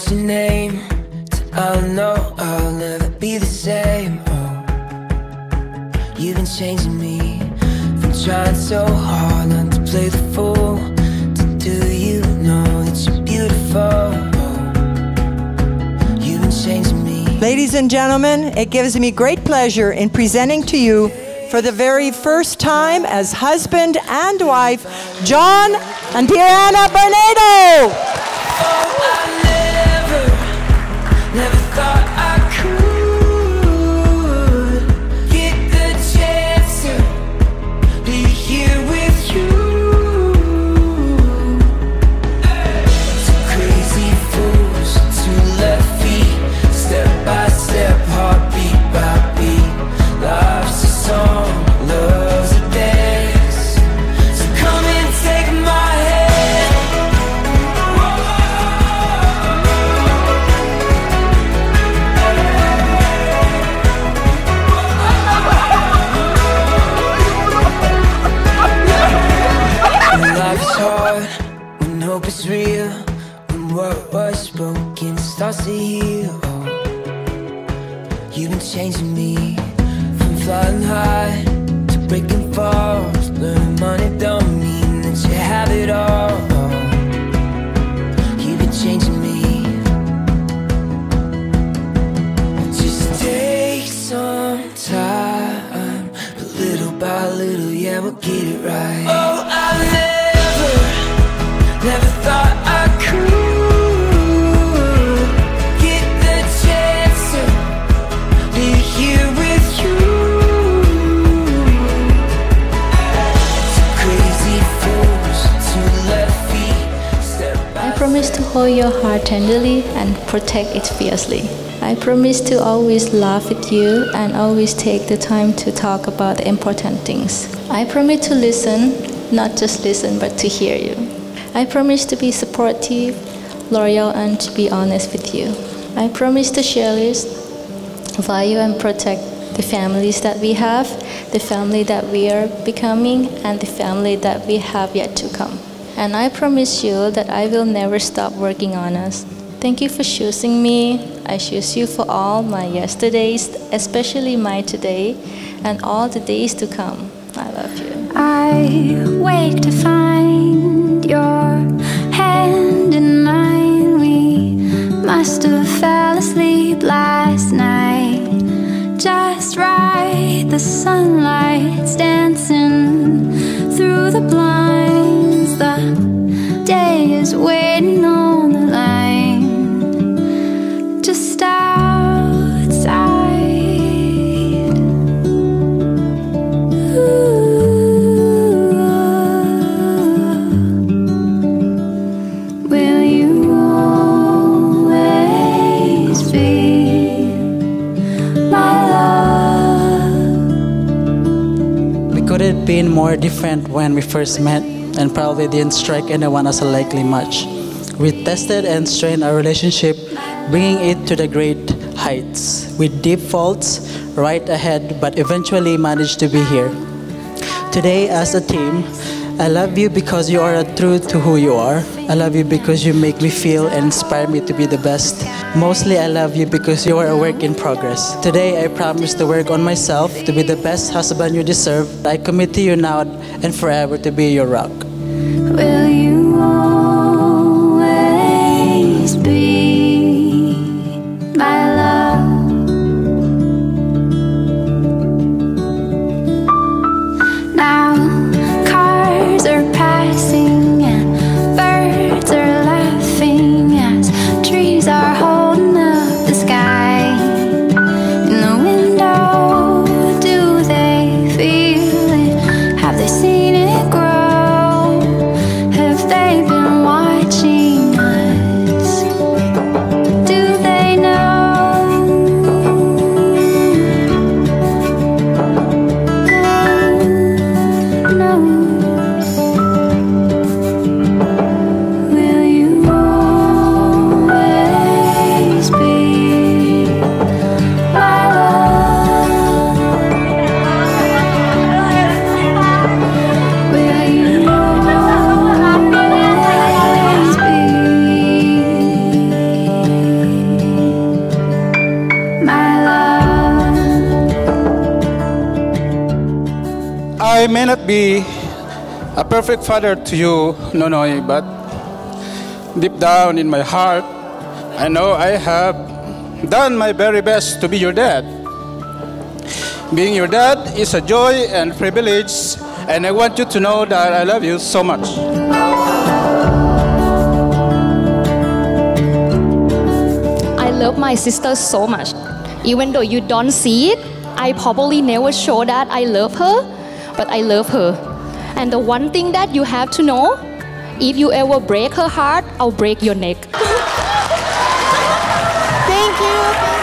What's your name? I'll know I'll never be the same. Oh, you've been changing me from trying so hard not to play the fool. To do you know that you're beautiful? Oh, you've been changing me. Ladies and gentlemen, it gives me great pleasure in presenting to you for the very first time as husband and wife, John and Diana Bernardo. Oh, Never thought you've been changing me from flying high to breaking falls. Learning money don't mean that you have it all. You've been changing me. Just take some time, but little by little, yeah, we'll get it right. Promise to hold your heart tenderly and protect it fiercely. I promise to always laugh with you and always take the time to talk about the important things. I promise to listen, not just listen, but to hear you. I promise to be supportive, loyal, and to be honest with you. I promise to cherish, value, and protect the families that we have, the family that we are becoming, and the family that we have yet to come. And I promise you that I will never stop working on us. Thank you for choosing me. I choose you for all my yesterdays, especially my today, and all the days to come. I love you. I wake to find your hand in mine. We must have fell asleep last night. Just right, the sunlight's dancing through the blinds. The day is waiting on the line, just outside. Will you always be my love? We could have been more different when we first met and probably didn't strike anyone as a likely match. We tested and strained our relationship, bringing it to the great heights with deep faults right ahead, but eventually managed to be here. Today, as a team, I love you because you are a truth to who you are. I love you because you make me feel and inspire me to be the best. Mostly, I love you because you are a work in progress. Today, I promise to work on myself to be the best husband you deserve. I commit to you now and forever to be your rock. Will you always be my love? Now cars are passing and birds are laughing as trees are holding up the sky. In the window, do they feel it? Have they seen it may not be a perfect father to you, Nonoy, but deep down in my heart, I know I have done my very best to be your dad. Being your dad is a joy and privilege, and I want you to know that I love you so much. I love my sister so much. Even though you don't see it, I probably never show that I love her, but I love her. And the one thing that you have to know, if you ever break her heart, I'll break your neck. Thank you.